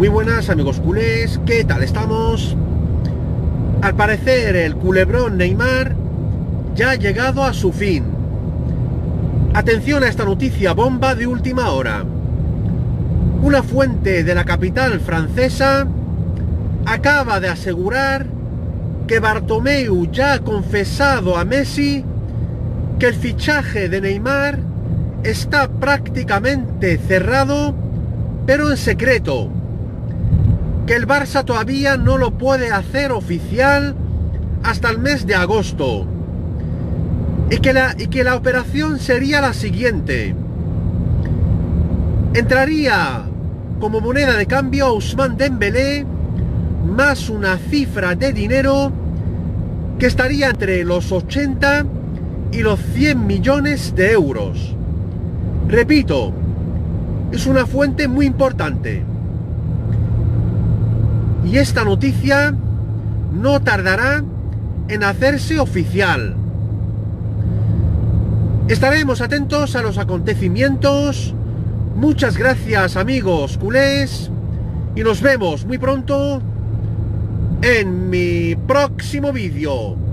Muy buenas amigos culés, ¿qué tal estamos? Al parecer el culebrón Neymar ya ha llegado a su fin. Atención a esta noticia bomba de última hora. Una fuente de la capital francesa acaba de asegurar que Bartomeu ya ha confesado a Messi que el fichaje de Neymar está prácticamente cerrado, pero en secreto que el Barça todavía no lo puede hacer oficial hasta el mes de agosto. Y que la, y que la operación sería la siguiente. Entraría como moneda de cambio Ousmane Dembélé más una cifra de dinero que estaría entre los 80 y los 100 millones de euros. Repito, es una fuente muy importante y esta noticia no tardará en hacerse oficial. Estaremos atentos a los acontecimientos. Muchas gracias amigos culés y nos vemos muy pronto en mi próximo vídeo.